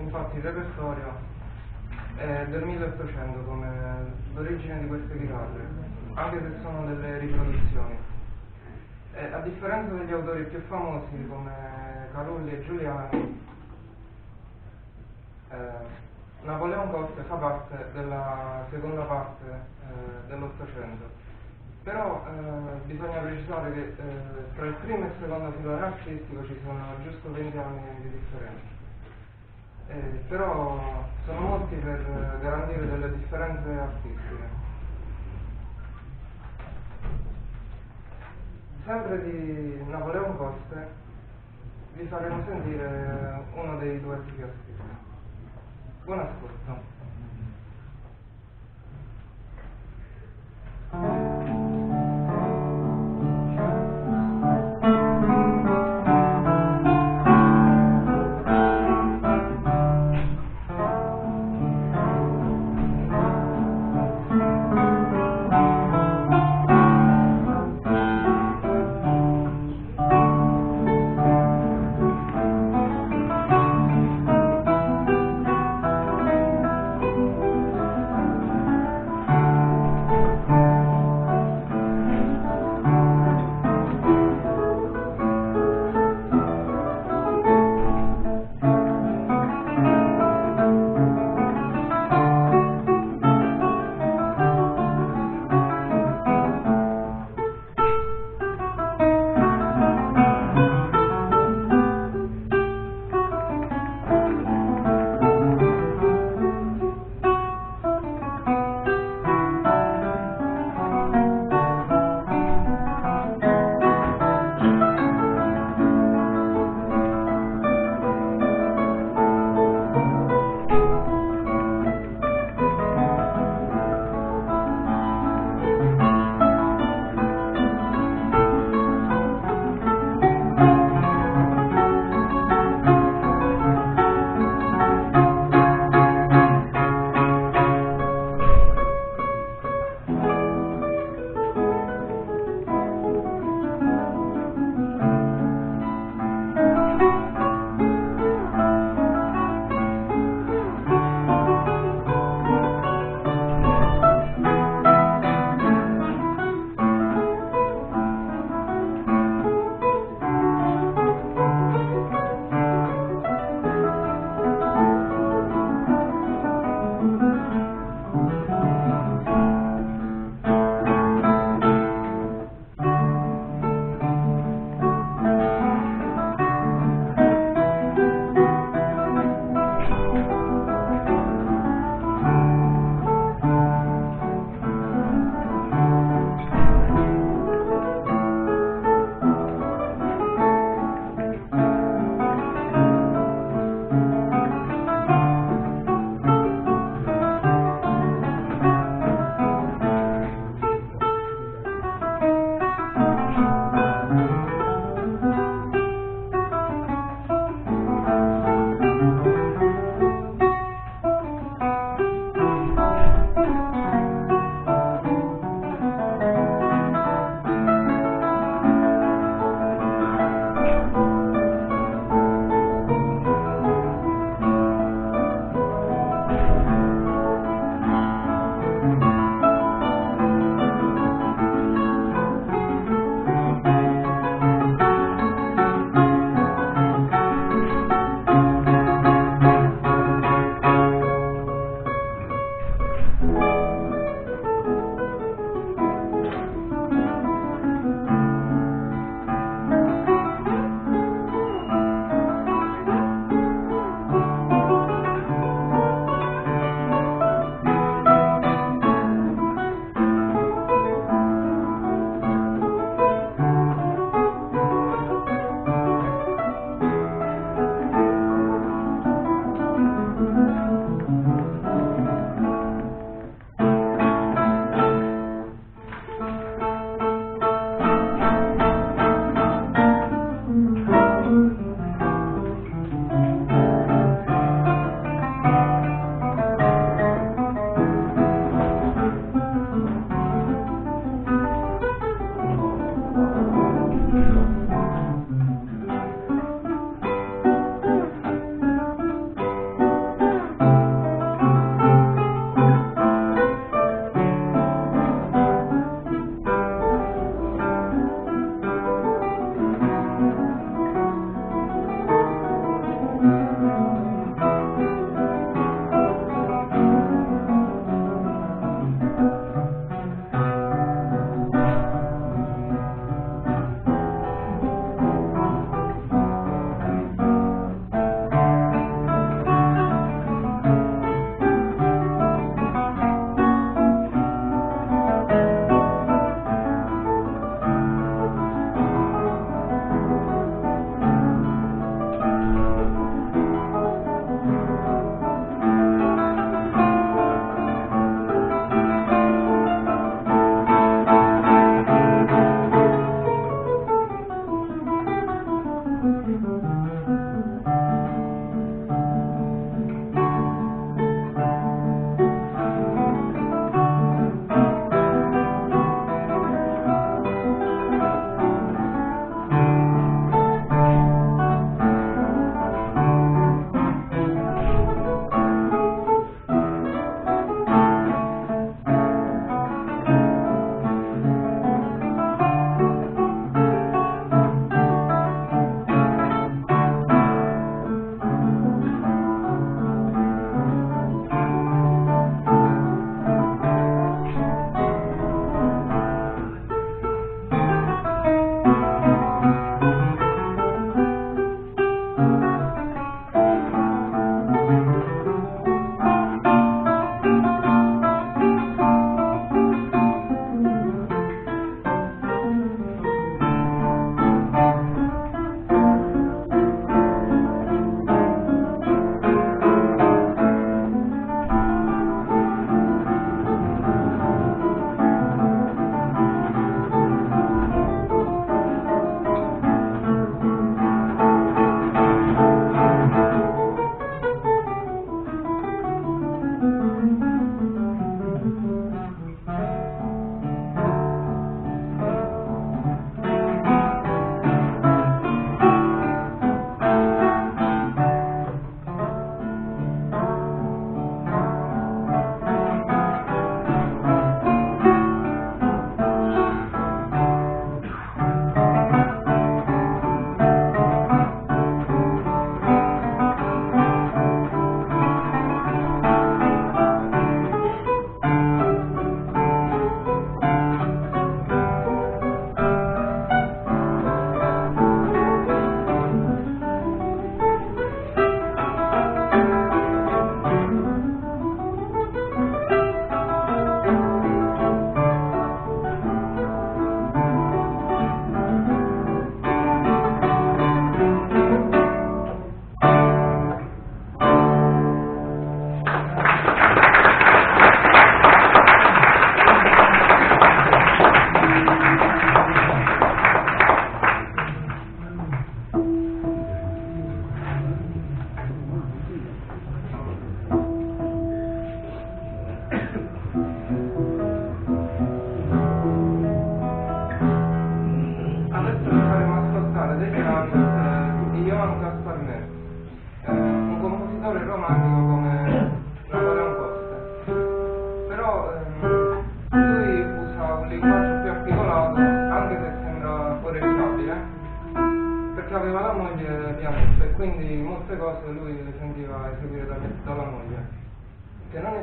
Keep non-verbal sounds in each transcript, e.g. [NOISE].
infatti il repertorio è del 1800 come l'origine di queste chitarre, anche se sono delle riproduzioni. Eh, a differenza degli autori più famosi come Carulli e Giuliani, eh, Napoleon Coste fa parte della seconda parte eh, dell'Ottocento, però eh, bisogna precisare che eh, tra il primo e il secondo filone artistico ci sono giusto 20 anni di differenza. Eh, però sono molti per garantire delle differenze artistiche. Sempre di Napoleon Coste vi faremo sentire uno dei duetti che ho scritto. Buon ascolto.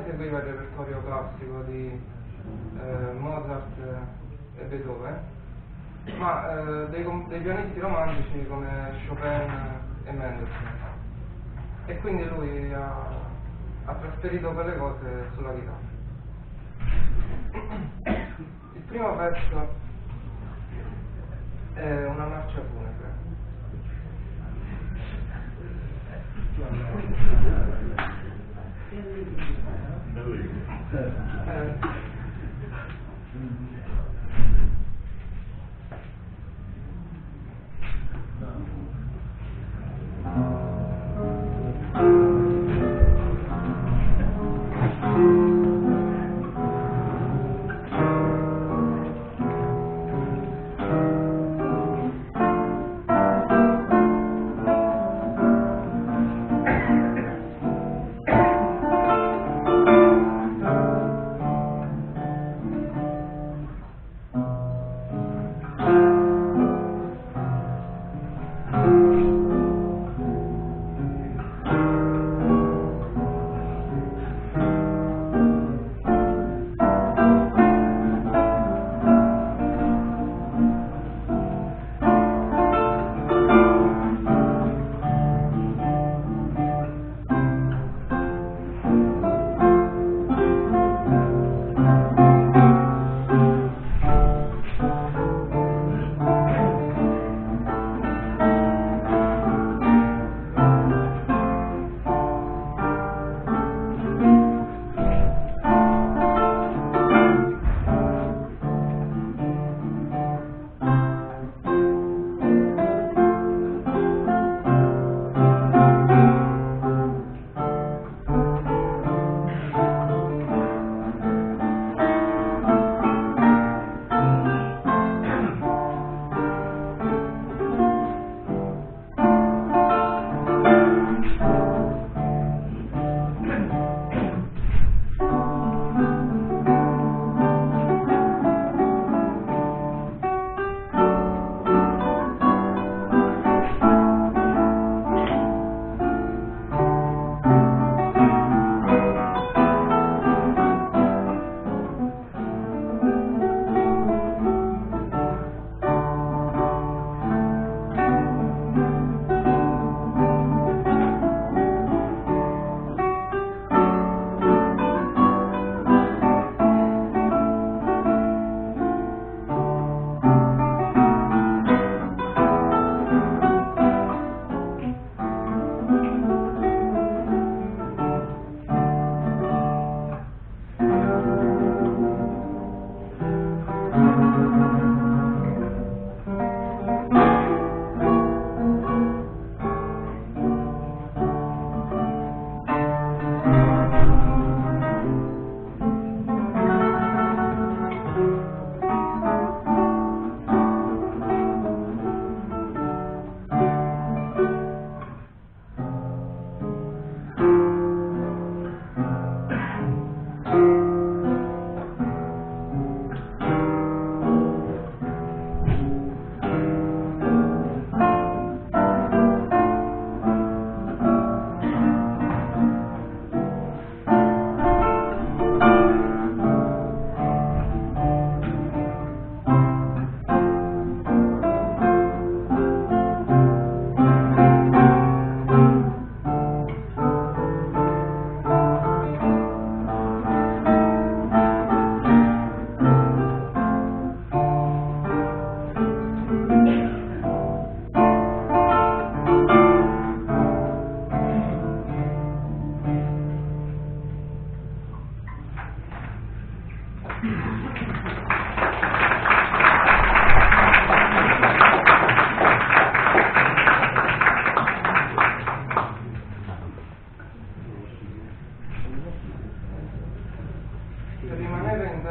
Eseguiva il repertorio classico di eh, Mozart e Beethoven, ma eh, dei, dei pianisti romantici come Chopin e Mendelssohn. E quindi lui ha, ha trasferito quelle cose sulla chitarra. Il primo pezzo è una marcia funebre. Knowing. Uh,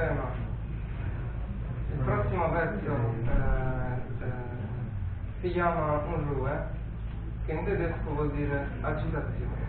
Suprema. Il prossimo verso eh, eh, si chiama un rue, che in tedesco vuol dire agitazione.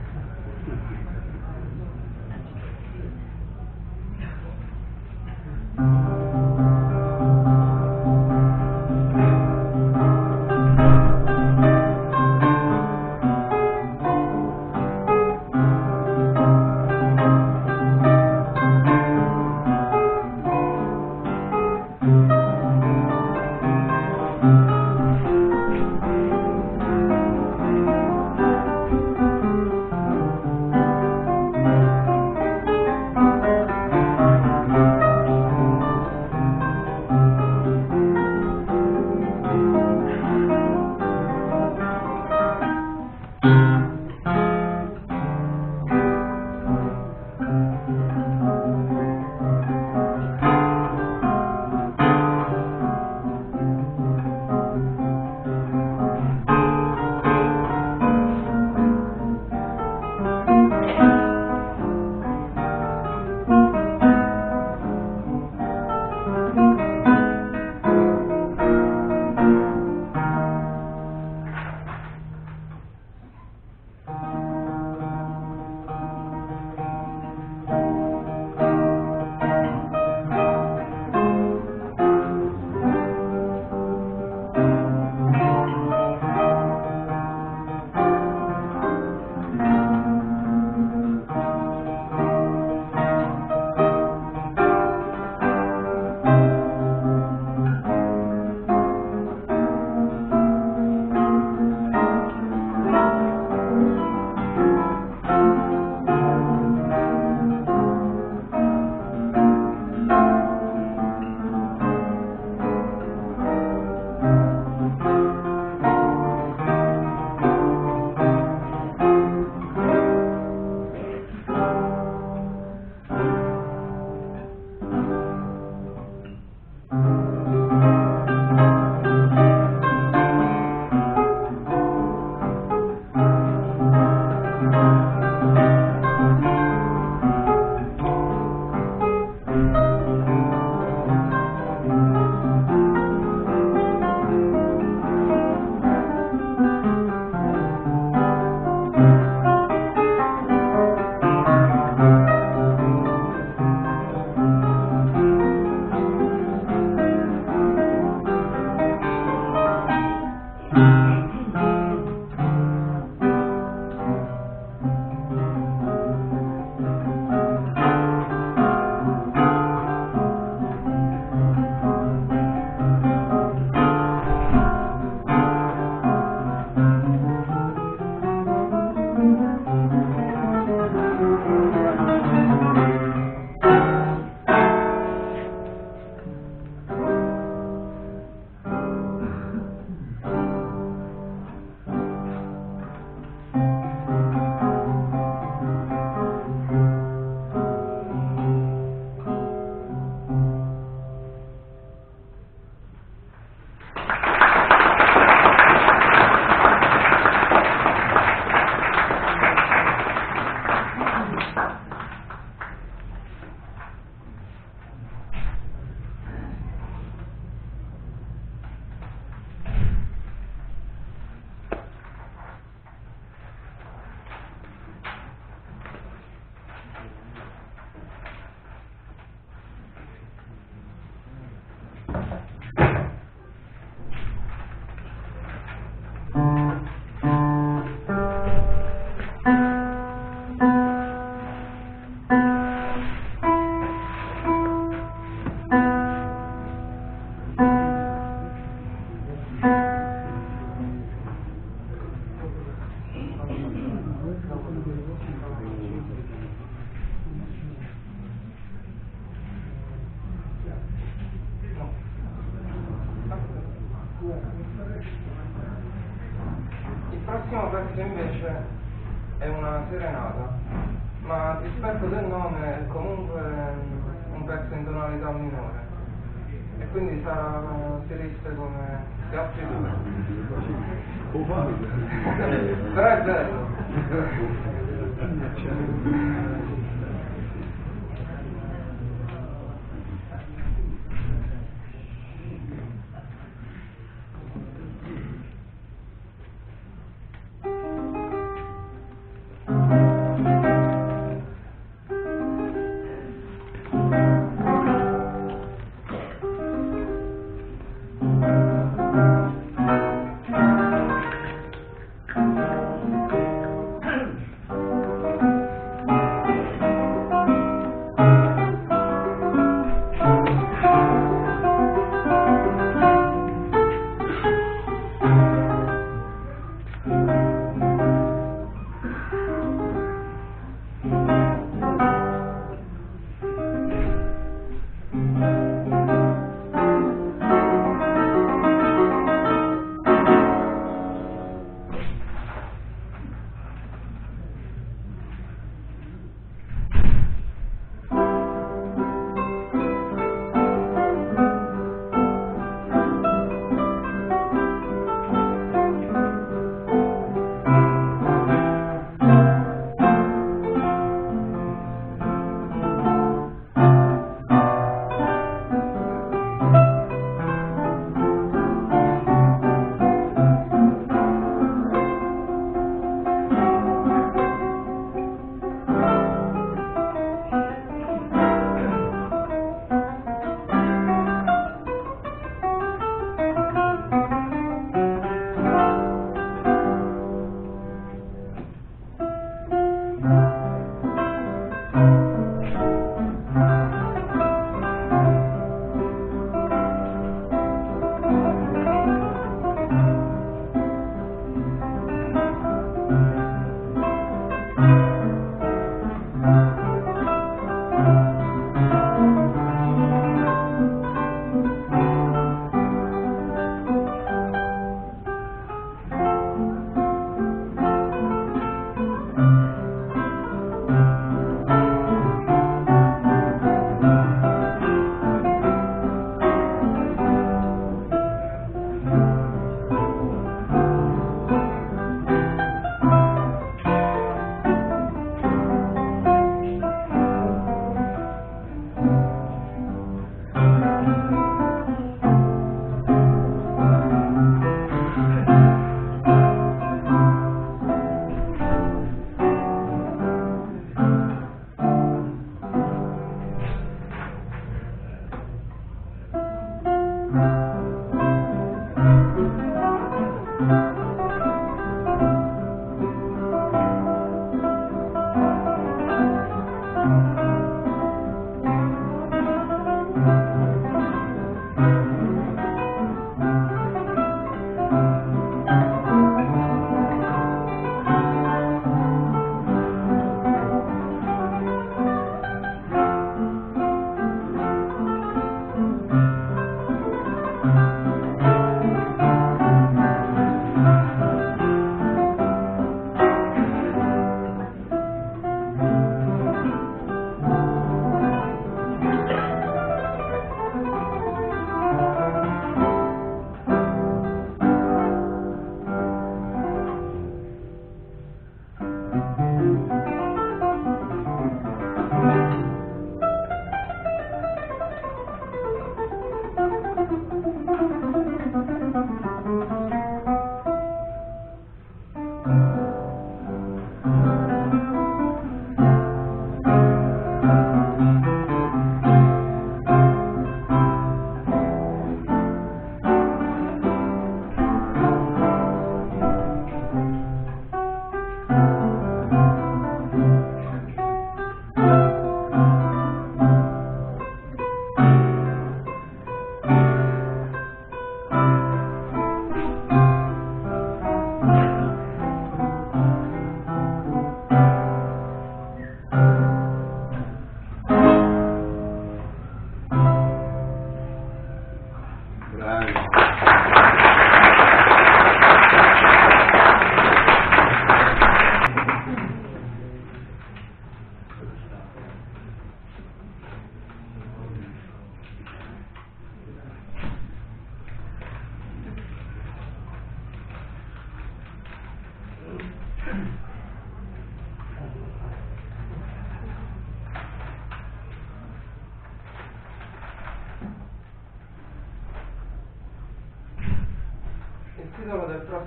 Thank [LAUGHS] you.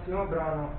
Titolo del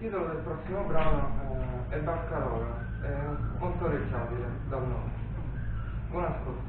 titolo del prossimo brano eh, è Barcarola, è molto orecchiabile dal nome. Buon ascolto.